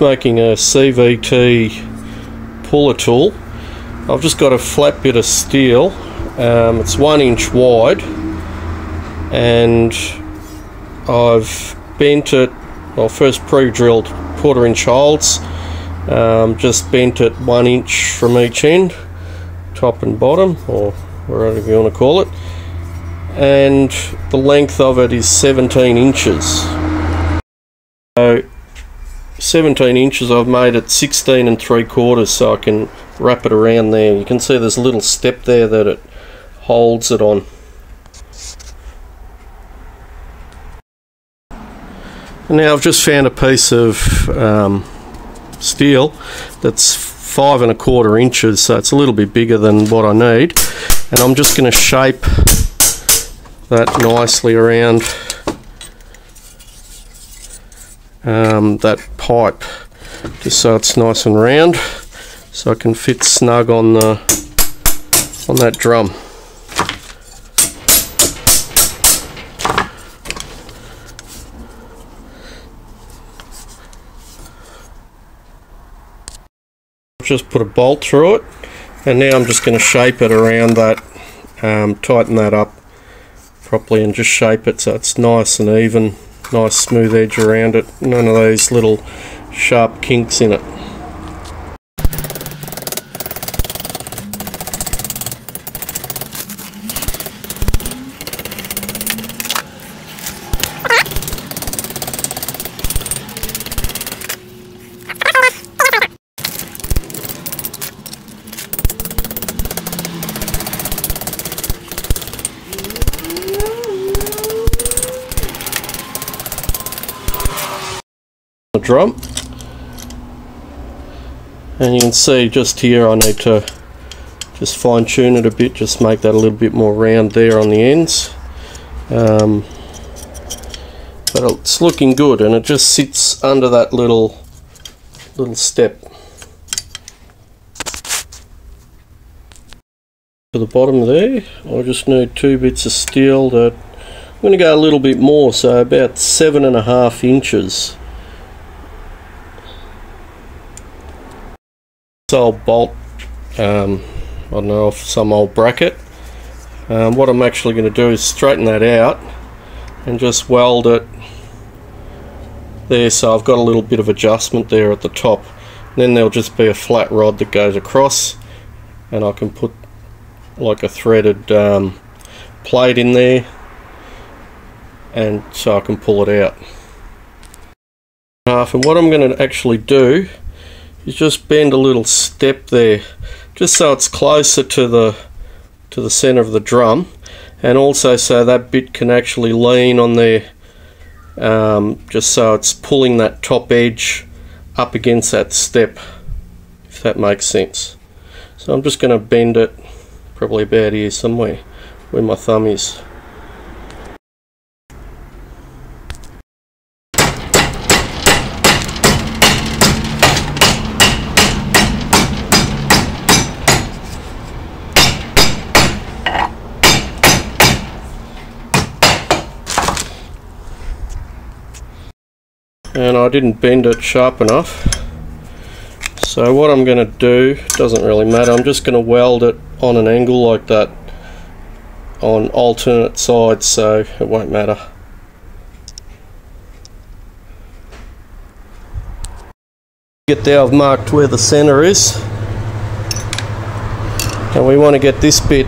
making a CVT puller tool. I've just got a flat bit of steel. Um, it's one inch wide, and I've bent it. Well, first pre-drilled quarter inch holes. Um, just bent it one inch from each end, top and bottom, or whatever you want to call it. And the length of it is 17 inches. So 17 inches I've made it 16 and 3 quarters so I can wrap it around there. You can see there's a little step there that it holds it on. Now I've just found a piece of um, steel that's five and a quarter inches so it's a little bit bigger than what I need. And I'm just going to shape that nicely around um, that pipe just so it's nice and round so I can fit snug on the on that drum. Just put a bolt through it and now I'm just going to shape it around that, um, tighten that up properly and just shape it so it's nice and even nice smooth edge around it. None of those little sharp kinks in it drum. And you can see just here I need to just fine tune it a bit just make that a little bit more round there on the ends. Um, but it's looking good and it just sits under that little little step. To the bottom there I just need two bits of steel that I'm going to go a little bit more so about seven and a half inches old bolt um, I don't know if some old bracket. Um, what I'm actually going to do is straighten that out and just weld it there. So I've got a little bit of adjustment there at the top. Then there'll just be a flat rod that goes across and I can put like a threaded um, plate in there and so I can pull it out. And what I'm going to actually do you just bend a little step there just so it's closer to the to the center of the drum and also so that bit can actually lean on there um, just so it's pulling that top edge up against that step if that makes sense. So I'm just going to bend it probably about here somewhere where my thumb is and I didn't bend it sharp enough. So what I'm going to do doesn't really matter. I'm just going to weld it on an angle like that on alternate sides so it won't matter. Get there I've marked where the center is. And we want to get this bit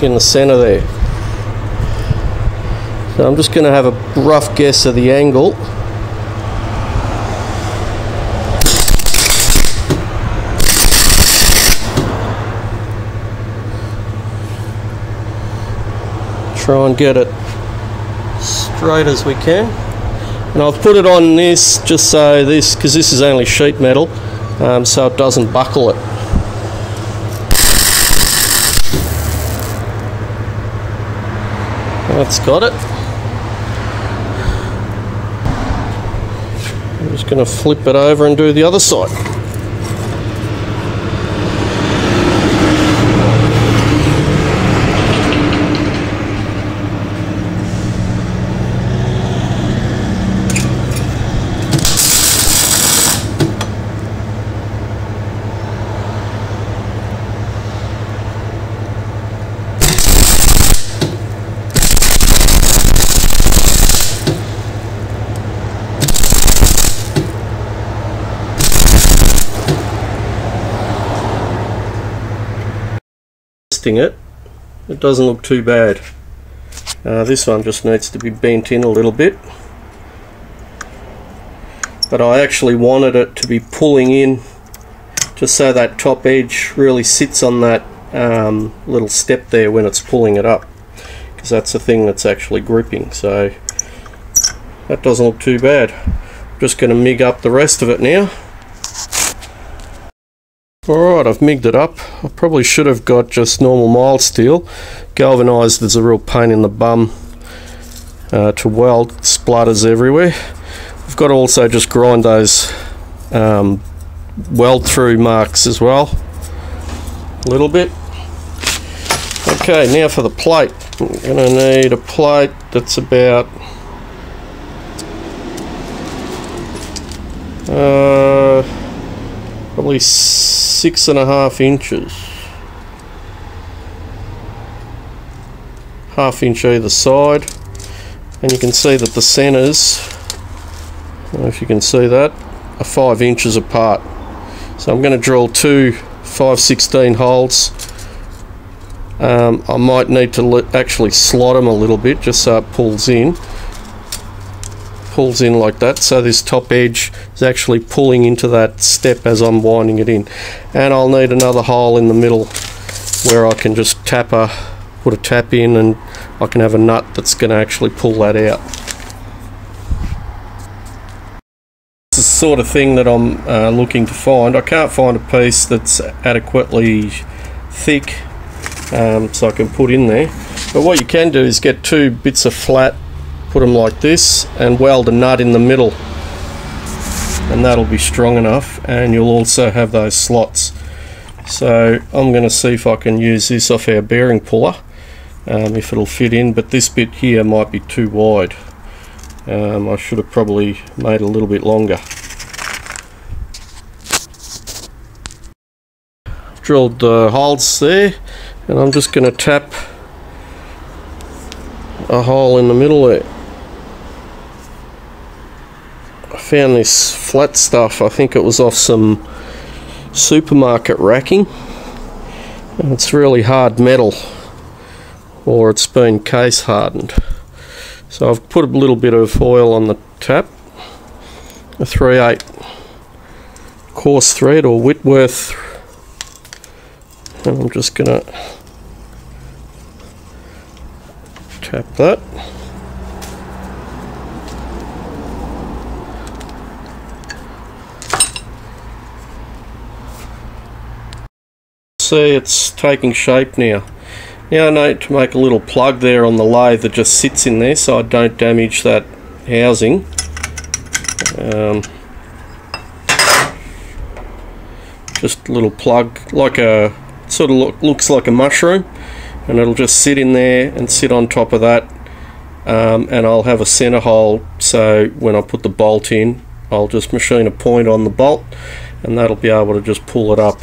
in the center there. So I'm just going to have a rough guess of the angle try and get it straight as we can. And I've put it on this just so this because this is only sheet metal um, so it doesn't buckle it. That's got it. I'm just going to flip it over and do the other side testing it, it doesn't look too bad. Uh, this one just needs to be bent in a little bit. But I actually wanted it to be pulling in just so that top edge really sits on that um, little step there when it's pulling it up because that's the thing that's actually gripping so that doesn't look too bad I'm just going to mig up the rest of it now Alright, I've migged it up. I probably should have got just normal mild steel. Galvanised is a real pain in the bum uh, to weld, splutters everywhere. I've got to also just grind those um, weld through marks as well. A little bit. Okay, now for the plate. I'm going to need a plate that's about uh, probably six and a half inches. Half inch either side. And you can see that the centres, if you can see that, are five inches apart. So I'm going to drill two 516 holes. Um, I might need to actually slot them a little bit just so it pulls in pulls in like that. So this top edge is actually pulling into that step as I'm winding it in. And I'll need another hole in the middle where I can just tap a put a tap in and I can have a nut that's going to actually pull that out. It's the sort of thing that I'm uh, looking to find. I can't find a piece that's adequately thick um, so I can put in there. But what you can do is get two bits of flat put them like this and weld a nut in the middle. And that'll be strong enough and you'll also have those slots. So I'm going to see if I can use this off our bearing puller um, if it'll fit in but this bit here might be too wide. Um, I should have probably made a little bit longer. Drilled the holes there and I'm just going to tap a hole in the middle there found this flat stuff. I think it was off some supermarket racking. And it's really hard metal or it's been case hardened. So I've put a little bit of oil on the tap. A 3/8 coarse thread or Whitworth and I'm just gonna tap that. See it's taking shape now. Now I need to make a little plug there on the lathe that just sits in there so I don't damage that housing. Um, just a little plug like a sort of look, looks like a mushroom and it'll just sit in there and sit on top of that um, and I'll have a center hole so when I put the bolt in I'll just machine a point on the bolt and that'll be able to just pull it up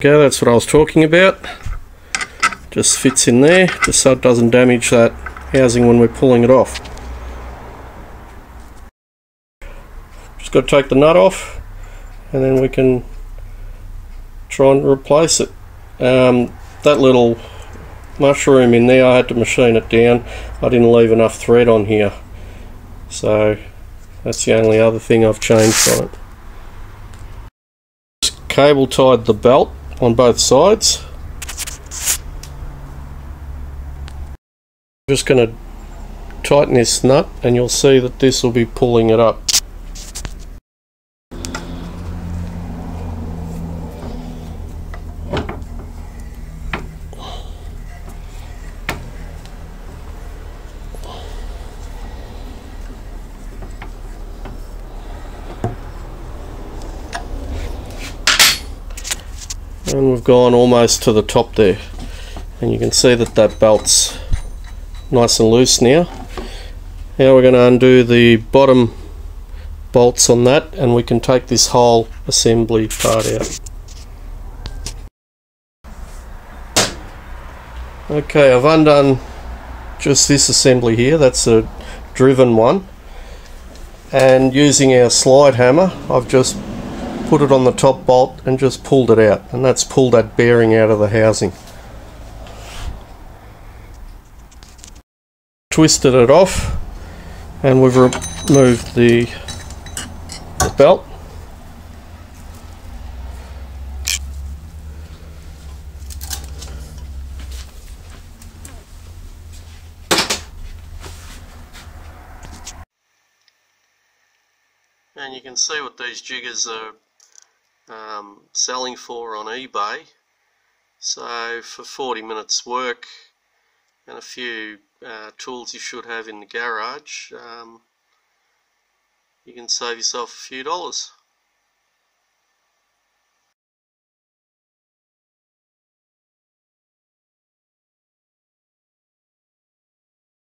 go, that's what I was talking about. Just fits in there, just so it doesn't damage that housing when we're pulling it off. just got to take the nut off and then we can try and replace it. Um, that little mushroom in there I had to machine it down. I didn't leave enough thread on here. So that's the only other thing I've changed on it. Cable tied the belt on both sides I'm just going to tighten this nut and you'll see that this will be pulling it up. And we've gone almost to the top there and you can see that that belt's nice and loose now. Now we're going to undo the bottom bolts on that and we can take this whole assembly part out. Okay, I've undone just this assembly here, that's a driven one. And using our slide hammer, I've just put it on the top bolt and just pulled it out. And that's pulled that bearing out of the housing. twisted it off and we've removed the, the belt and you can see what these jiggers are um, selling for on eBay so for 40 minutes work and a few uh, tools you should have in the garage, um, you can save yourself a few dollars.